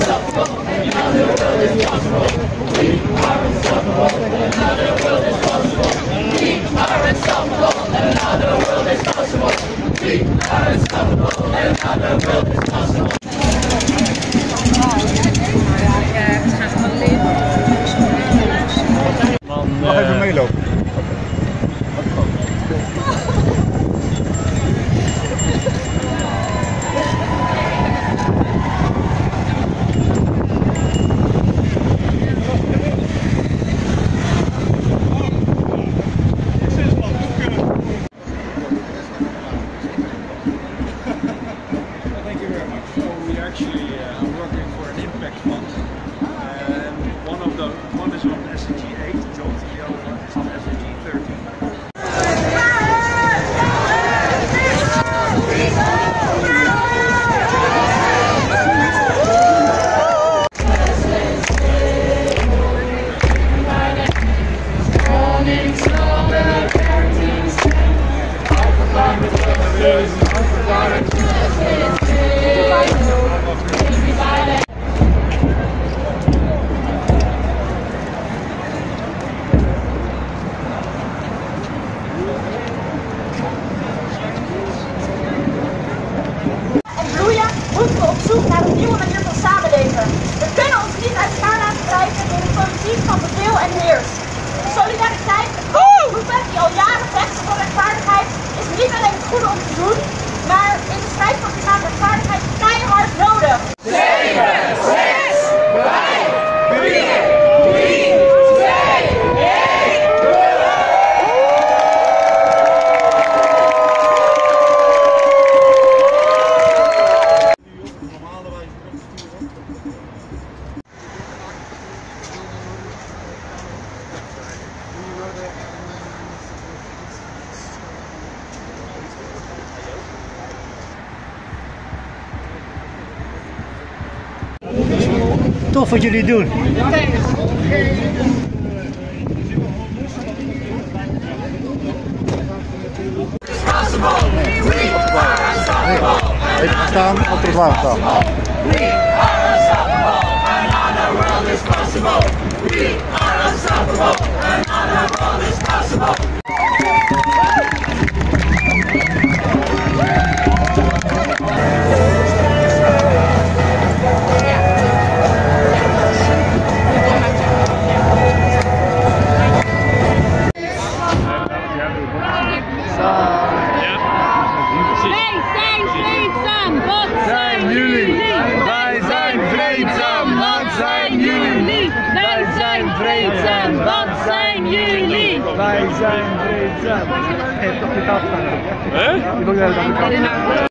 差不多一米八六就 actually uh, are working for an impact fund. And one of the one is on SDG 8 job, the other one is on SDG 13. en Tof wat jullie doen. Even staan, op de laag. We are unstoppable, another world is possible. We are unstoppable. Zijn vreedzaam, wat zijn jullie? Wij zijn vreedzaam. Geef toch je kant. Hè? Ik wil jij dat